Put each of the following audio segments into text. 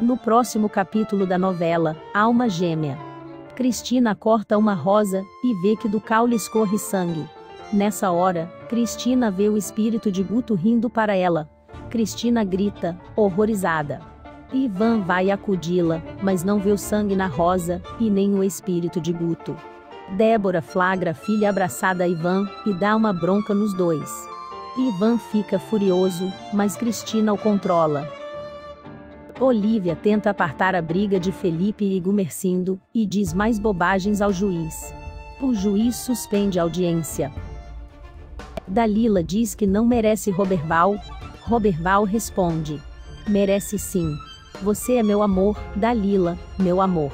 No próximo capítulo da novela, Alma Gêmea. Cristina corta uma rosa e vê que do caule escorre sangue. Nessa hora, Cristina vê o espírito de Guto rindo para ela. Cristina grita, horrorizada. Ivan vai acudi-la, mas não vê o sangue na rosa e nem o espírito de Guto. Débora flagra a filha abraçada a Ivan e dá uma bronca nos dois. Ivan fica furioso, mas Cristina o controla. Olivia tenta apartar a briga de Felipe e Gumercindo, e diz mais bobagens ao juiz. O juiz suspende a audiência. Dalila diz que não merece Roberval. Roberval responde: Merece sim. Você é meu amor, Dalila, meu amor.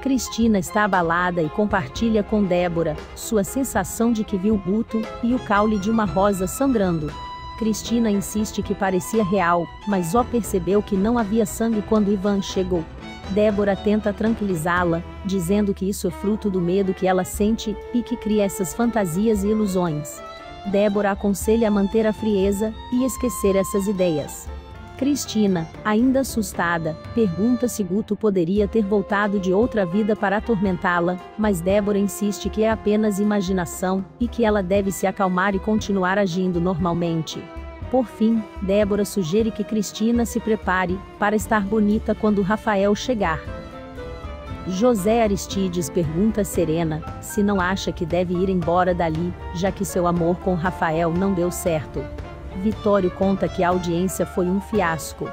Cristina está abalada e compartilha com Débora sua sensação de que viu Guto e o caule de uma rosa sangrando. Cristina insiste que parecia real, mas Ó percebeu que não havia sangue quando Ivan chegou. Débora tenta tranquilizá-la, dizendo que isso é fruto do medo que ela sente e que cria essas fantasias e ilusões. Débora aconselha a manter a frieza e esquecer essas ideias. Cristina, ainda assustada, pergunta se Guto poderia ter voltado de outra vida para atormentá-la, mas Débora insiste que é apenas imaginação e que ela deve se acalmar e continuar agindo normalmente. Por fim, Débora sugere que Cristina se prepare para estar bonita quando Rafael chegar. José Aristides pergunta a Serena se não acha que deve ir embora dali, já que seu amor com Rafael não deu certo. Vitório conta que a audiência foi um fiasco.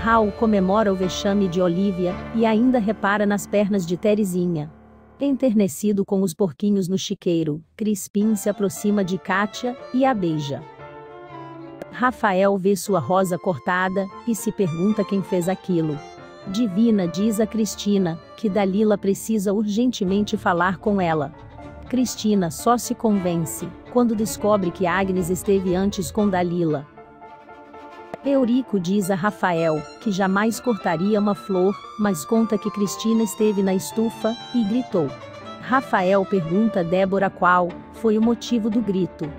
Raul comemora o vexame de Olivia e ainda repara nas pernas de Terezinha. Enternecido com os porquinhos no chiqueiro, Crispim se aproxima de Kátia e a beija. Rafael vê sua rosa cortada e se pergunta quem fez aquilo. Divina diz a Cristina que Dalila precisa urgentemente falar com ela. Cristina só se convence quando descobre que Agnes esteve antes com Dalila. Eurico diz a Rafael que jamais cortaria uma flor, mas conta que Cristina esteve na estufa e gritou. Rafael pergunta a Débora qual foi o motivo do grito.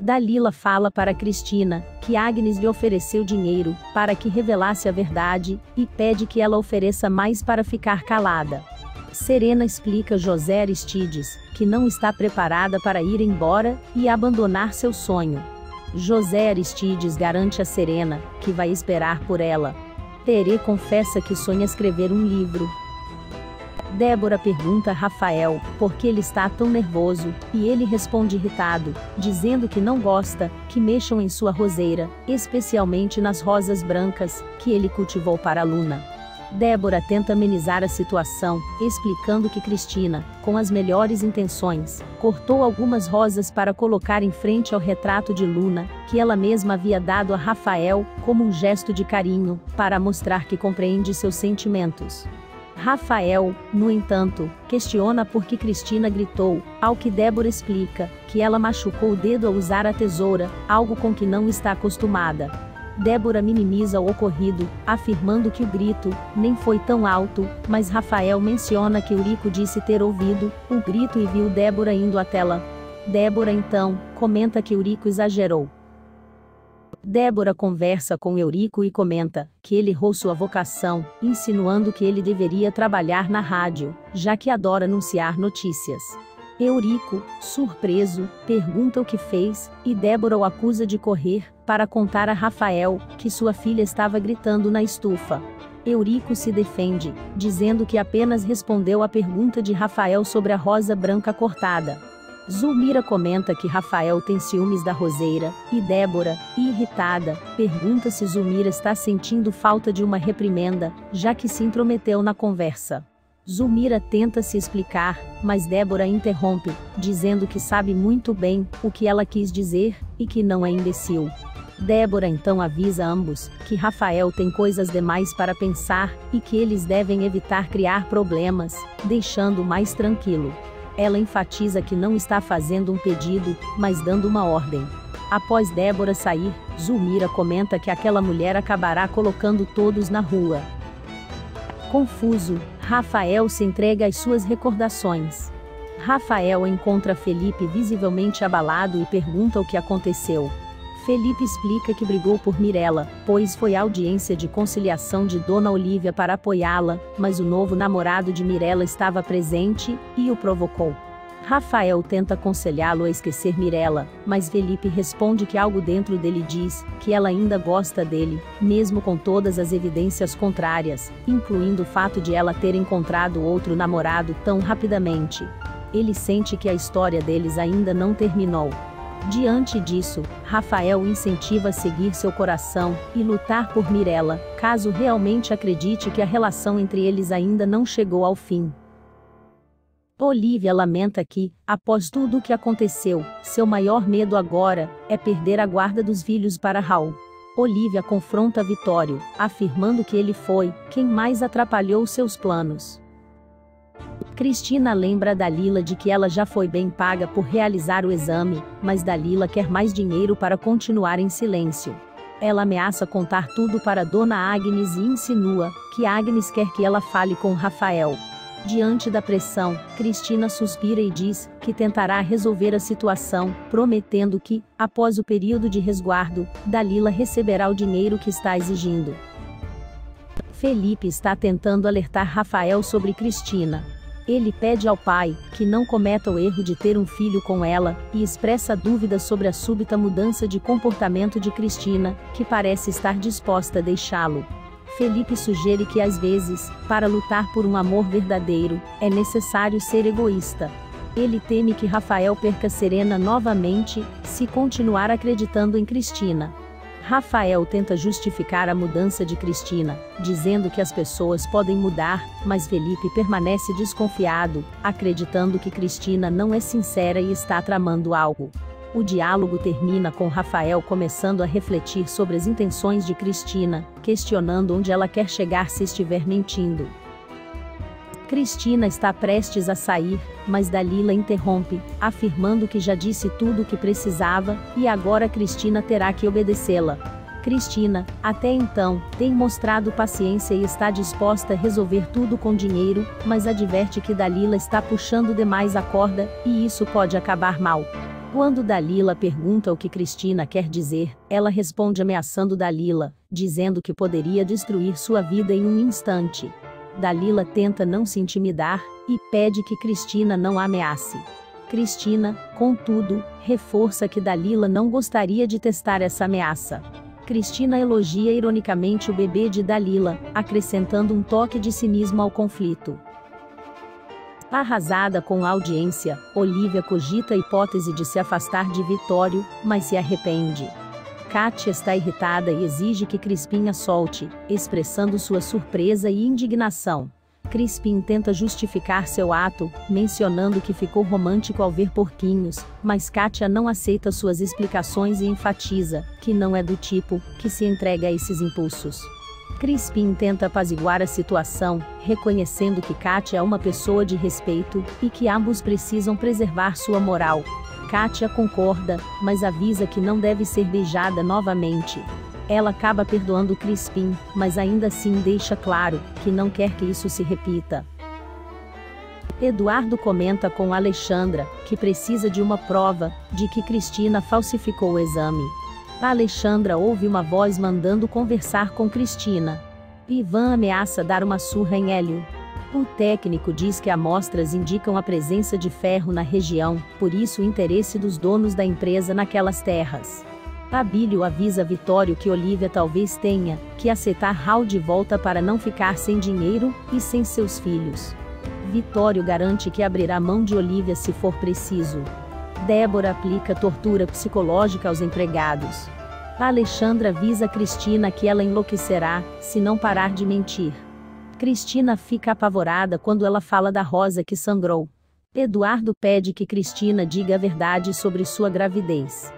Dalila fala para Cristina que Agnes lhe ofereceu dinheiro para que revelasse a verdade e pede que ela ofereça mais para ficar calada. Serena explica José Aristides que não está preparada para ir embora e abandonar seu sonho. José Aristides garante a Serena que vai esperar por ela. Tere confessa que sonha escrever um livro. Débora pergunta a Rafael por que ele está tão nervoso, e ele responde irritado, dizendo que não gosta que mexam em sua roseira, especialmente nas rosas brancas que ele cultivou para a Luna. Débora tenta amenizar a situação, explicando que Cristina, com as melhores intenções, cortou algumas rosas para colocar em frente ao retrato de Luna, que ela mesma havia dado a Rafael, como um gesto de carinho, para mostrar que compreende seus sentimentos. Rafael, no entanto, questiona por que Cristina gritou, ao que Débora explica que ela machucou o dedo ao usar a tesoura, algo com que não está acostumada. Débora minimiza o ocorrido, afirmando que o grito nem foi tão alto, mas Rafael menciona que Eurico disse ter ouvido o grito e viu Débora indo até ela. Débora então comenta que Eurico exagerou. Débora conversa com Eurico e comenta que ele errou sua vocação, insinuando que ele deveria trabalhar na rádio, já que adora anunciar notícias. Eurico, surpreso, pergunta o que fez, e Débora o acusa de correr, para contar a Rafael, que sua filha estava gritando na estufa. Eurico se defende, dizendo que apenas respondeu à pergunta de Rafael sobre a rosa branca cortada. Zulmira comenta que Rafael tem ciúmes da roseira, e Débora, irritada, pergunta se Zulmira está sentindo falta de uma reprimenda, já que se intrometeu na conversa. Zulmira tenta se explicar, mas Débora interrompe, dizendo que sabe muito bem o que ela quis dizer e que não é imbecil. Débora então avisa ambos que Rafael tem coisas demais para pensar e que eles devem evitar criar problemas, deixando-o mais tranquilo. Ela enfatiza que não está fazendo um pedido, mas dando uma ordem. Após Débora sair, Zulmira comenta que aquela mulher acabará colocando todos na rua. Confuso, Rafael se entrega às suas recordações. Rafael encontra Felipe visivelmente abalado e pergunta o que aconteceu. Felipe explica que brigou por Mirella, pois foi audiência de conciliação de Dona Olívia para apoiá-la, mas o novo namorado de Mirella estava presente e o provocou. Rafael tenta aconselhá-lo a esquecer Mirella, mas Felipe responde que algo dentro dele diz que ela ainda gosta dele, mesmo com todas as evidências contrárias, incluindo o fato de ela ter encontrado outro namorado tão rapidamente. Ele sente que a história deles ainda não terminou. Diante disso, Rafael incentiva a seguir seu coração e lutar por Mirella, caso realmente acredite que a relação entre eles ainda não chegou ao fim. Olivia lamenta que, após tudo o que aconteceu, seu maior medo agora é perder a guarda dos filhos para Raul. Olivia confronta Vitório, afirmando que ele foi quem mais atrapalhou seus planos. Cristina lembra Dalila de que ela já foi bem paga por realizar o exame, mas Dalila quer mais dinheiro para continuar em silêncio. Ela ameaça contar tudo para Dona Agnes e insinua que Agnes quer que ela fale com Rafael. Diante da pressão, Cristina suspira e diz que tentará resolver a situação, prometendo que, após o período de resguardo, Dalila receberá o dinheiro que está exigindo. Felipe está tentando alertar Rafael sobre Cristina. Ele pede ao pai que não cometa o erro de ter um filho com ela e expressa dúvidas sobre a súbita mudança de comportamento de Cristina, que parece estar disposta a deixá-lo. Felipe sugere que às vezes, para lutar por um amor verdadeiro, é necessário ser egoísta. Ele teme que Rafael perca Serena novamente, se continuar acreditando em Cristina. Rafael tenta justificar a mudança de Cristina, dizendo que as pessoas podem mudar, mas Felipe permanece desconfiado, acreditando que Cristina não é sincera e está tramando algo. O diálogo termina com Rafael começando a refletir sobre as intenções de Cristina, questionando onde ela quer chegar se estiver mentindo. Cristina está prestes a sair, mas Dalila interrompe, afirmando que já disse tudo o que precisava, e agora Cristina terá que obedecê-la. Cristina, até então, tem mostrado paciência e está disposta a resolver tudo com dinheiro, mas adverte que Dalila está puxando demais a corda, e isso pode acabar mal. Quando Dalila pergunta o que Cristina quer dizer, ela responde ameaçando Dalila, dizendo que poderia destruir sua vida em um instante. Dalila tenta não se intimidar e pede que Cristina não a ameace. Cristina, contudo, reforça que Dalila não gostaria de testar essa ameaça. Cristina elogia ironicamente o bebê de Dalila, acrescentando um toque de cinismo ao conflito. Arrasada com a audiência, Olivia cogita a hipótese de se afastar de Vitório, mas se arrepende. Katia está irritada e exige que Crispim a solte, expressando sua surpresa e indignação. Crispim tenta justificar seu ato, mencionando que ficou romântico ao ver porquinhos, mas Katia não aceita suas explicações e enfatiza que não é do tipo que se entrega a esses impulsos. Crispim tenta apaziguar a situação, reconhecendo que Katia é uma pessoa de respeito e que ambos precisam preservar sua moral. Katia concorda, mas avisa que não deve ser beijada novamente. Ela acaba perdoando Crispim, mas ainda assim deixa claro que não quer que isso se repita. Eduardo comenta com Alexandra que precisa de uma prova de que Cristina falsificou o exame. Alexandra ouve uma voz mandando conversar com Cristina. Ivan ameaça dar uma surra em Hélio. O técnico diz que amostras indicam a presença de ferro na região, por isso o interesse dos donos da empresa naquelas terras. Abílio avisa Vitório que Olivia talvez tenha que aceitar Hal de volta para não ficar sem dinheiro e sem seus filhos. Vitório garante que abrirá mão de Olivia se for preciso. Débora aplica tortura psicológica aos empregados. Alexandra avisa Cristina que ela enlouquecerá se não parar de mentir. Cristina fica apavorada quando ela fala da rosa que sangrou. Eduardo pede que Cristina diga a verdade sobre sua gravidez.